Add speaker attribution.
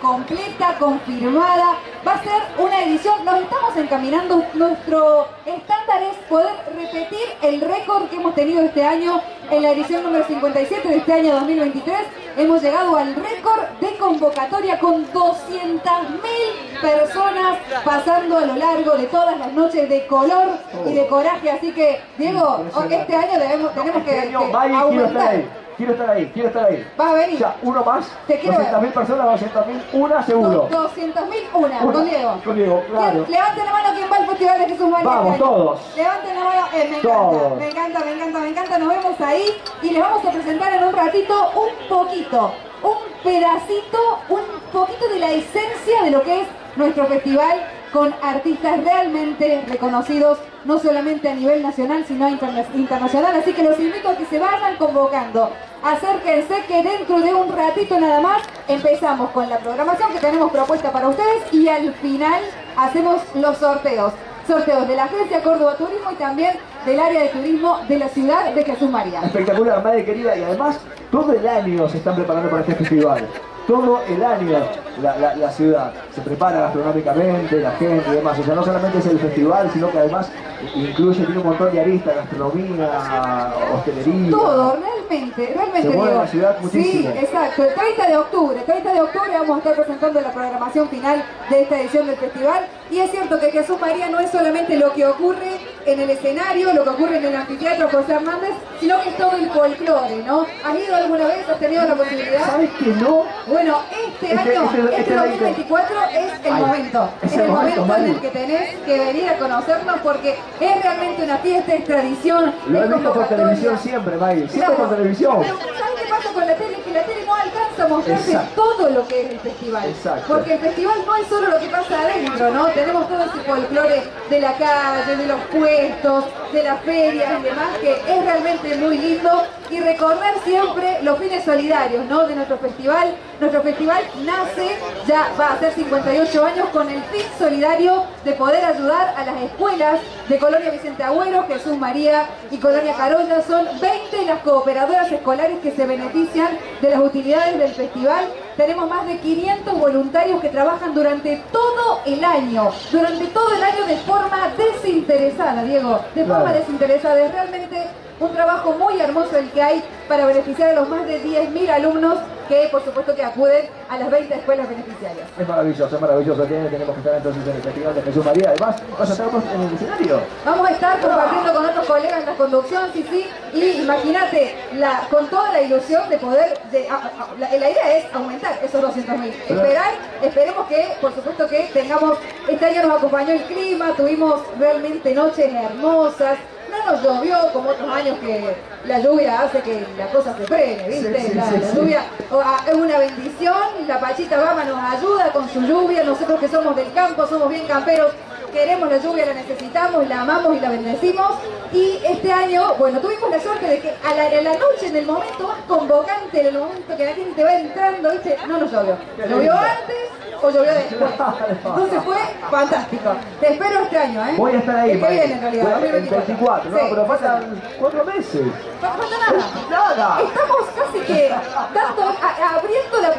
Speaker 1: completa, confirmada. Va a ser una edición, nos estamos encaminando, nuestro estándar es poder repetir el récord que hemos tenido este año en la edición número 57 de este año 2023. Hemos llegado al récord de convocatoria con 200.000 personas pasando a lo largo de todas las noches de color y de coraje. Así que, Diego, este año debemos, tenemos que, que
Speaker 2: Mari, quiero estar
Speaker 1: aumentar.
Speaker 2: ahí. Quiero estar ahí, quiero estar ahí.
Speaker 1: Va a venir.
Speaker 2: O sea, uno más,
Speaker 1: Te quiero ver.
Speaker 2: 200.000 personas, 200.000, una seguro.
Speaker 1: 200.000 una,
Speaker 2: Una,
Speaker 1: con Diego.
Speaker 2: con Diego, claro.
Speaker 1: ¿Quién- Levanten la mano quien va al Festival María.
Speaker 2: Vamos, todos.
Speaker 1: Levanten la mano. Eh, me encanta,
Speaker 2: Todos.
Speaker 1: me encanta, me encanta, me encanta. Nos vemos ahí y les vamos a presentar en un ratito un poquito, un pedacito, un poquito de la esencia de lo que es nuestro festival con artistas realmente reconocidos, no solamente a nivel nacional, sino interna- internacional. Así que los invito a que se vayan convocando. Acérquense que dentro de un ratito nada más empezamos con la programación que tenemos propuesta para ustedes y al final hacemos los sorteos. Sorteos de la Agencia Córdoba Turismo y también del área de turismo de la ciudad de Jesús María.
Speaker 2: Espectacular, madre querida, y además todo el año se están preparando para este festival. Todo el año la, la- la ciudad se prepara gastronómicamente, la gente y demás. O sea, no solamente es el festival, sino que además incluye, tiene un montón de aristas, gastronomía, hostelería.
Speaker 1: Todo, realmente, realmente
Speaker 2: Se mueve
Speaker 1: digo.
Speaker 2: la ciudad muchísimo.
Speaker 1: Sí, exacto. El 30 de octubre, 30 de octubre vamos a estar presentando la programación final de esta edición del festival. Y es cierto que Jesús María no es solamente lo que ocurre en el escenario, lo que ocurre en el anfiteatro José Hernández, sino que es todo el folclore, ¿no? ¿Has ido alguna vez? ¿Has tenido la posibilidad?
Speaker 2: ¿Sabes que no?
Speaker 1: Bueno, este,
Speaker 2: Este-
Speaker 1: año,
Speaker 2: este-
Speaker 1: este,
Speaker 2: este
Speaker 1: 2024 es el
Speaker 2: Ay,
Speaker 1: momento.
Speaker 2: es el
Speaker 1: el
Speaker 2: momento,
Speaker 1: momento en el que tenés que venir a conocernos porque es realmente una fiesta, es tradición.
Speaker 2: Lo he visto por televisión siempre, Maggie. Siempre
Speaker 1: Claro.
Speaker 2: por televisión.
Speaker 1: Pero, ¿Sabes qué pasa con la tele? Que la tele no alcanza a mostrarte
Speaker 2: Exacto.
Speaker 1: todo lo que es el festival.
Speaker 2: Exacto.
Speaker 1: Porque el festival no es solo lo que pasa adentro, ¿no? Tenemos todo ese folclore de la calle, de los puestos, de las ferias y demás, que es realmente muy lindo. Y recordar siempre los fines solidarios, ¿no? De nuestro festival. Nuestro festival nace, ya va a ser 58 años, con el fin solidario de poder ayudar a las escuelas de Colonia Vicente Agüero, Jesús María y Colonia Carolla. Son 20 las cooperadoras escolares que se benefician de las utilidades del festival. Tenemos más de 500 voluntarios que trabajan durante todo el año, durante todo el año de forma desinteresada, Diego, de forma
Speaker 2: Claro.
Speaker 1: desinteresada. Es realmente un trabajo muy hermoso el que hay para beneficiar a los más de 10.000 alumnos que por supuesto que acuden a las 20 escuelas beneficiarias.
Speaker 2: Es maravilloso, es maravilloso. Tenemos que estar entonces en el Festival de Jesús María. Además, vas a estar en el escenario.
Speaker 1: Vamos a estar compartiendo con otros colegas la conducción, sí, sí, y imagínate, la, con toda la ilusión de poder, de- a- a- la, la idea es aumentar esos 200.000. Esperar, esperemos que, por supuesto que tengamos, este año nos acompañó el clima, tuvimos realmente noches hermosas, no nos llovió como otros años que la lluvia hace que la cosa se frene, ¿viste?
Speaker 2: Sí, sí,
Speaker 1: la,
Speaker 2: sí,
Speaker 1: la
Speaker 2: sí.
Speaker 1: lluvia ah, es una bendición, la Pachita Bama nos ayuda con su lluvia, nosotros que somos del campo, somos bien camperos, queremos la lluvia, la necesitamos, la amamos y la bendecimos. Y este año, bueno, tuvimos la suerte de que a la, a la noche, en el momento más convocante, en el momento que la gente va entrando, ¿viste? No nos llovió. ¿Llovió antes o llovió después? Entonces fue fantástico. Te espero este año, ¿eh?
Speaker 2: Voy a estar ahí,
Speaker 1: viene en realidad, 2024.
Speaker 2: 24, no,
Speaker 1: Sí,
Speaker 2: pero faltan cuatro meses.
Speaker 1: No falta nada.
Speaker 2: Nada.
Speaker 1: Estamos casi que dando, a- abriendo la puerta.